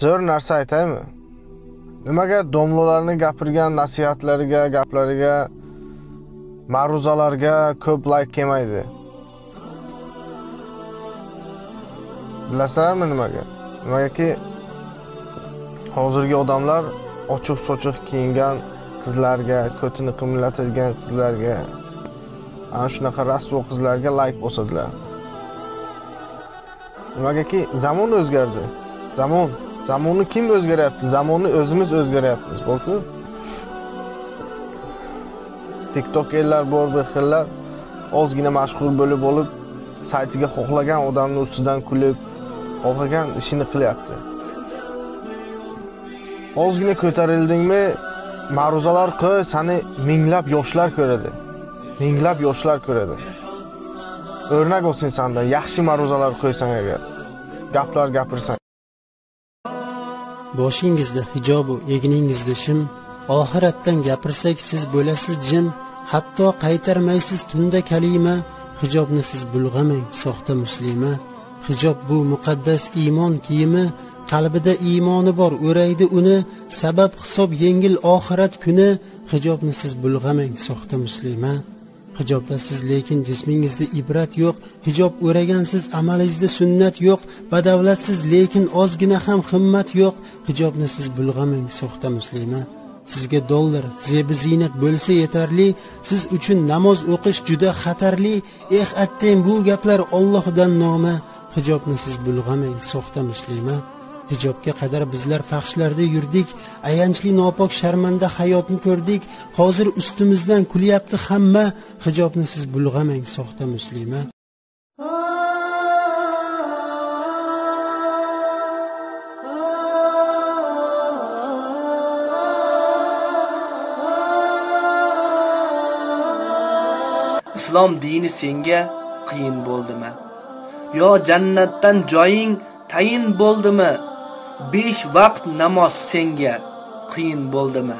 zo'r narsa aytaymi? Nimaga domlalarni gapirgan nasihatlariga gaplariga ma'ruzalarga ko'p layk kelmaydi? Bilasizlarmi nimaga? Nimagaki hozirgi odamlar ochiq sochiq kiyingan qizlarga ko'tini qimillatadigan qizlarga ana shunaqa rasvo qizlarga layk bosadilar. Nimagaki zamon o'zgardi. Zamon. Zamonni kim o'zgaryapti? Zamonni o'zimiz o'zgaryapmiz borku tiktok ellar bor bir xillar ozgina mashhur bo'lib olib saytiga xohlagan odamni ustidan kulib xohlagan ishini qilyapti. Ozgina ko'tarildingmi? Ma'ruzalar qo'y sani minglab yoshlar ko'radi. Minglab yoshlar ko'radi. O'rnak olsin sandan yaxshi ma'ruzalar qo'ysang agar. Gaplar gapirsang boshingizda hijobu egningizda shim. Oxiratdan gapirsak siz bo'lasiz jin. Hatto qaytarmaysiz tunda kalima. Hijobni siz bulg'amang soxta muslima. Hijob bu muqaddas iymon kiyimi. Qalbida iymoni bor o'raydi uni. Sabab hisob yengil oxirat kuni. Hijobni siz bulg'amang soxta muslima. Hijobdasiz lekin jismingizda ibrat yo'q hijob o'ragansiz amalingizda sunnat yo'q badavlatsiz lekin ozgina ham himmat yo'q. Hijobni siz bulg'amang soxta muslima. Sizga dollar zebi ziynat bo'lsa yetarli. Siz uchun namoz o'qish juda xatarli. Eh attang bu gaplar ollohdan noma hijobni siz bulg'amang soxta muslima. Hijobga qadar bizlar faxshlarda yurdik ayanchli nopok sharmanda hayotni ko'rdik. Hozir ustimizdan kulyapti hamma. Hijobni siz bulg'amang soxta muslima. Islom dini senga qiyin bo'ldimi? Yo jannatdan joying tayin bo'ldimi? Besh vaqt namoz senga qiyin bo'ldimi?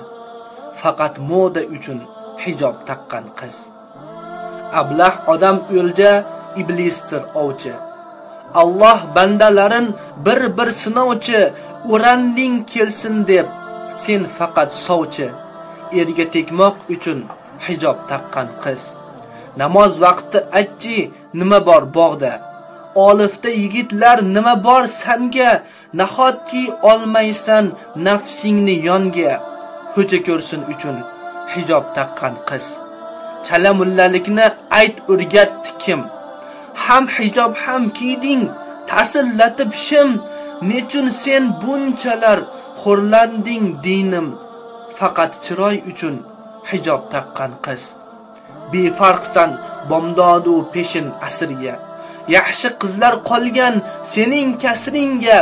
Faqat moda uchun hijob taqqan qiz. Ablah odam o'lja iblisdir ovchi. Alloh bandalarin bir bir sinovchi o'randing kelsin deb sen faqat sovchi erga tekmoq uchun hijob taqqan qiz. Namoz vaqti aytchi nima bor bog'da? Olifda yigitlar nima bor sanga? Nahotki olmaysan nafsingni yonga? Ho'ja ko'rsin uchun hijob taqqan qiz. Chala mullalikni ayt o'rgatdi kim? Ham hijob ham kiyding tarsillatib shim. Nechun sen bunchalar xo'rlanding dinim? Faqat chiroy uchun hijob taqqan qiz. Befarqsan bomdodu peshin asrga yaxshi qizlar qolgan sening kasringga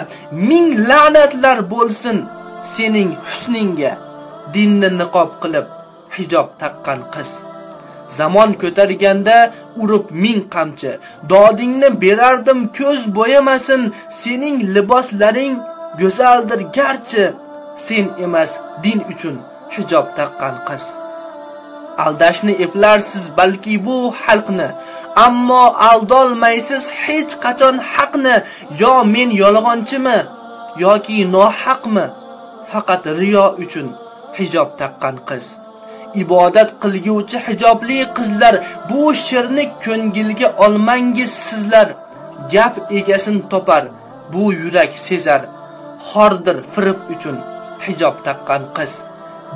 ming la'natlar bo'lsin sening husningga. Dinni niqob qilib hijob taqqan qiz. Zamon ko'targanda urib ming qamchi. Dodingni berardim ko'z bo'yamasin sening liboslaring go'zaldir garchi. Sen emas din uchun hijob taqqan qiz. Aldashni eplarsiz balki bu xalqni ammo aldolmaysiz hech qachon haqni yo men yolg'onchimi yoki nohaqmi? Faqat riyo uchun hijob taqqan qiz. Ibodat qilguvchi hijobli qizlar bu shirni ko'ngilga olmangiz sizlar. Gap egasin topar bu yurak sezar. Xordir firib uchun hijob taqqan qiz.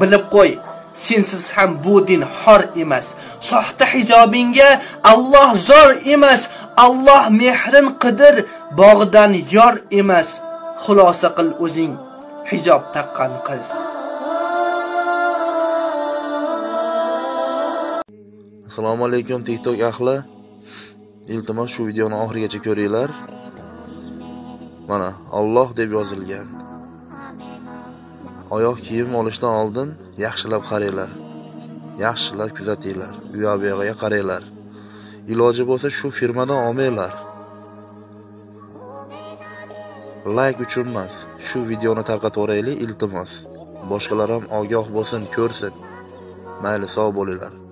Bilib qo'y sensiz ham bu din xor emas. Soxta hijobingga Alloh zor emas. Alloh mehrin qidir bog'dan yor emas. Xulosa qil o'zing. Hijob taqqan qiz. Assalomu alaykum tiktok ahli. Iltimos shu videoni oxirigacha ko'ringlar. Mana Alloh deb yozilgan. Oyoq kiyim olishdan oldin yaxshilab qaranglar. Yaxshilab kuzatinglar. U yoq bu yog'iga qaranglar. Iloji bo'lsa shu firmadan olmanglar. Layk uchun emas shu videoni tarqatib iltimos. Boshqalar ham ogoh bo'lsin ko'rsin. Mayli sog' bo'linglar.